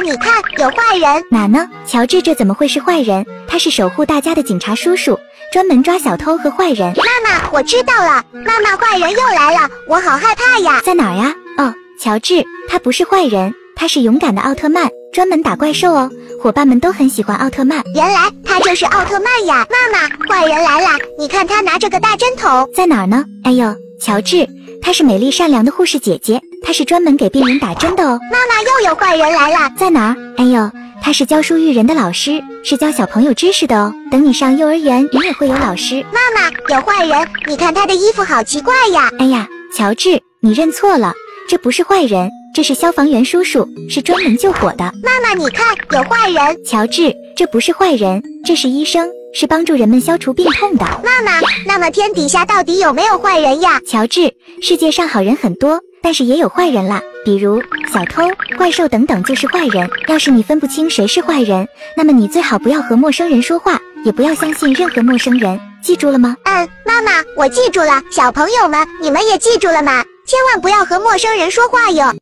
妈，你看有坏人。哪呢？乔治这怎么会是坏人？他是守护大家的警察叔叔，专门抓小偷和坏人。妈妈，我知道了。妈妈，坏人又来了，我好害怕呀。在哪儿呀？哦，乔治，他不是坏人，他是勇敢的奥特曼，专门打怪兽哦。伙伴们都很喜欢奥特曼。原来他就是奥特曼呀！妈妈，坏人来了，你看他拿着个大针筒，在哪儿呢？哎呦，乔治，她是美丽善良的护士姐姐，她是专门给病人打针的哦。妈妈，又有坏人来了，在哪儿？哎呦，她是教书育人的老师，是教小朋友知识的哦。等你上幼儿园，你也会有老师。妈妈，有坏人，你看他的衣服好奇怪呀！哎呀，乔治，你认错了，这不是坏人，这是消防员叔叔，是专门救火的。妈妈，你看有坏人，乔治，这不是坏人，这是医生，是帮助人们消除病痛的。妈妈，那么天底下到底有没有坏人呀？乔治，世界上好人很多，但是也有坏人啦，比如小偷、怪兽等等就是坏人。要是你分不清谁是坏人，那么你最好不要和陌生人说话，也不要相信任何陌生人，记住了吗？嗯，妈妈，我记住了。小朋友们，你们也记住了吗？千万不要和陌生人说话哟。